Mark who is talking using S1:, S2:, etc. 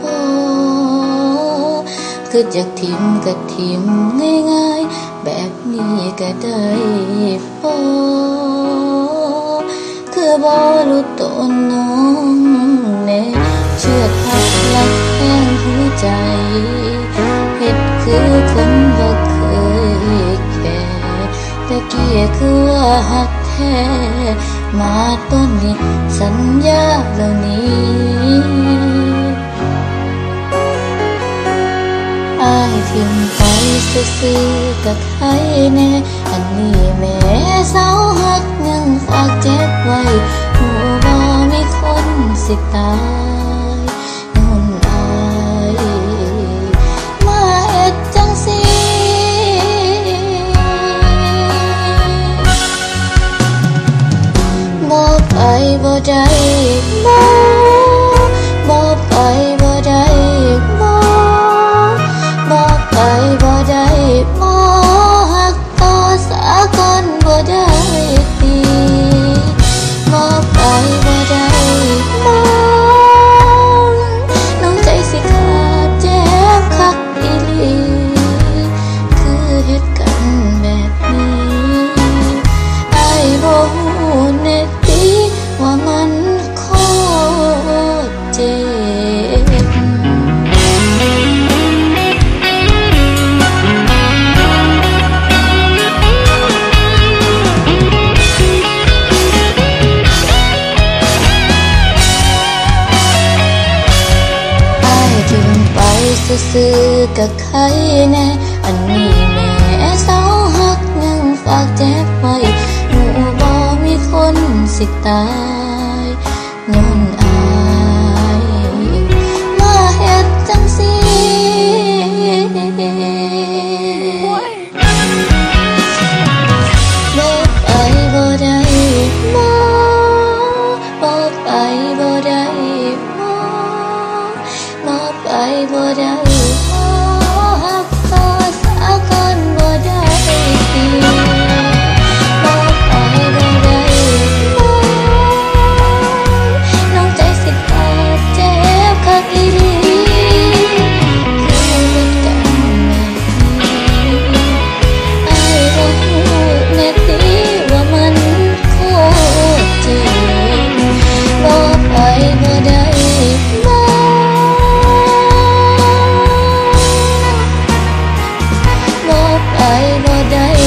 S1: พอคือจากทิมกับทิมง่ายๆ แบบนี้ก็ได้พอคือบอรู้ตนน้องเน่เชื่อทักลักแห้งหัวใจเห็ดคือคนบ่เคยแค่ต่เกียคือว่าหักแท้มาต้นนี้สัญญาเหล่านี้ อายทิมไปซื่อๆกับใครแน่อันนี้แม่เศร้าหักยังฝากเจ็บไว้หัวบ่มีคนสิตายย้อนอายมาเฮ็ดจังสิบ่ไปบ่ได้บ่บ่ ซื้อกับใครแน่ อันนี้แม่เสาหักยังฝากแจ็บไว้หนูบอมีคนสิตายยนอายมาเฮ็ดจังสี Một